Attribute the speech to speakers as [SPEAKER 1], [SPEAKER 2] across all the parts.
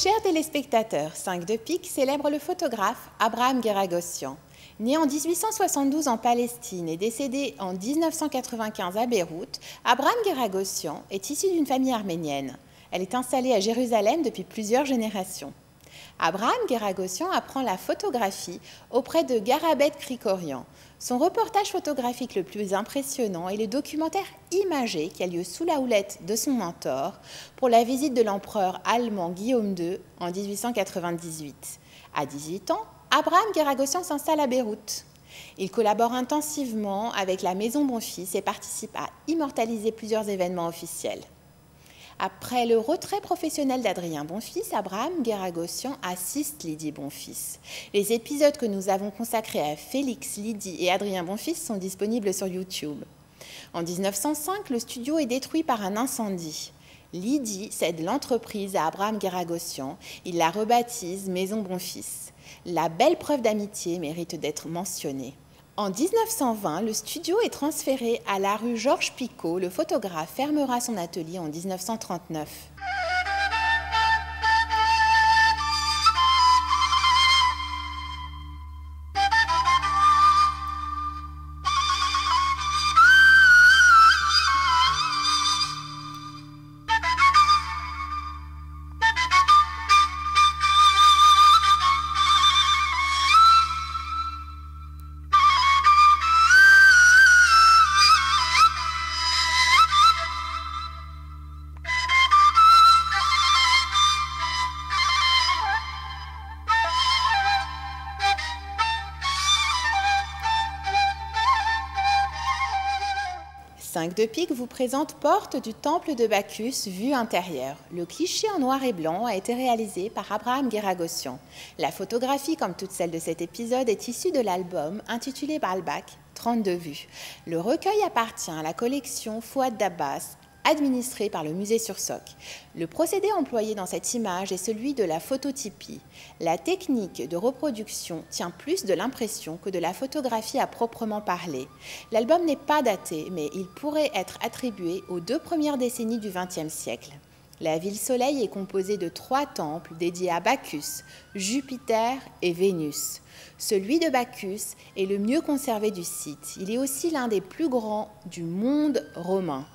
[SPEAKER 1] Chers téléspectateurs, 5 de pique célèbre le photographe Abraham Geragossian. Né en 1872 en Palestine et décédé en 1995 à Beyrouth, Abraham Geragossian est issu d'une famille arménienne. Elle est installée à Jérusalem depuis plusieurs générations. Abraham Geragossian apprend la photographie auprès de Garabet Krikorian. Son reportage photographique le plus impressionnant est le documentaire imagé qui a lieu sous la houlette de son mentor pour la visite de l'empereur allemand Guillaume II en 1898. À 18 ans, Abraham Geragossian s'installe à Beyrouth. Il collabore intensivement avec la Maison Bonfils et participe à immortaliser plusieurs événements officiels. Après le retrait professionnel d'Adrien Bonfils, Abraham Geragossian assiste Lydie Bonfils. Les épisodes que nous avons consacrés à Félix, Lydie et Adrien Bonfils sont disponibles sur YouTube. En 1905, le studio est détruit par un incendie. Lydie cède l'entreprise à Abraham Geragossian. Il la rebaptise Maison Bonfils. La belle preuve d'amitié mérite d'être mentionnée. En 1920, le studio est transféré à la rue Georges Picot. Le photographe fermera son atelier en 1939. 5 de pique vous présente Porte du temple de Bacchus, vue intérieure. Le cliché en noir et blanc a été réalisé par Abraham Geragossian. La photographie, comme toutes celles de cet épisode, est issue de l'album intitulé Balbach, 32 vues. Le recueil appartient à la collection Fouad d'Abbas, administré par le musée sur Soc. Le procédé employé dans cette image est celui de la phototypie. La technique de reproduction tient plus de l'impression que de la photographie à proprement parler. L'album n'est pas daté, mais il pourrait être attribué aux deux premières décennies du XXe siècle. La ville Soleil est composée de trois temples dédiés à Bacchus, Jupiter et Vénus. Celui de Bacchus est le mieux conservé du site. Il est aussi l'un des plus grands du monde romain.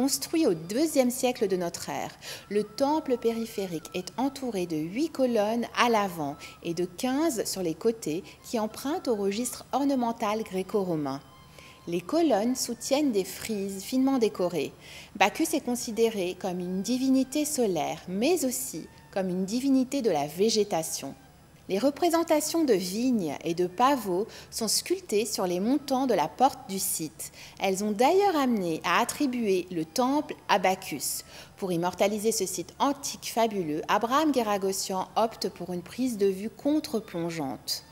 [SPEAKER 1] Construit au deuxième siècle de notre ère, le temple périphérique est entouré de huit colonnes à l'avant et de quinze sur les côtés qui empruntent au registre ornemental gréco-romain. Les colonnes soutiennent des frises finement décorées. Bacchus est considéré comme une divinité solaire, mais aussi comme une divinité de la végétation. Les représentations de vignes et de pavots sont sculptées sur les montants de la porte du site. Elles ont d'ailleurs amené à attribuer le temple à Bacchus. Pour immortaliser ce site antique fabuleux, Abraham Geragossian opte pour une prise de vue contre-plongeante.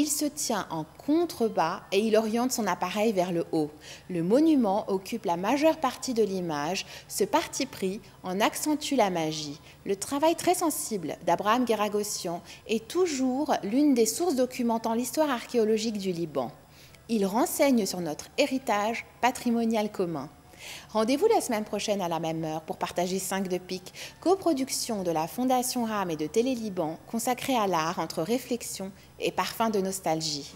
[SPEAKER 1] Il se tient en contrebas et il oriente son appareil vers le haut. Le monument occupe la majeure partie de l'image. Ce parti pris en accentue la magie. Le travail très sensible d'Abraham Geragossian est toujours l'une des sources documentant l'histoire archéologique du Liban. Il renseigne sur notre héritage patrimonial commun. Rendez-vous la semaine prochaine à la même heure pour partager 5 de pique, coproduction de la Fondation RAM et de Télé Liban consacrée à l'art entre réflexion et parfum de nostalgie.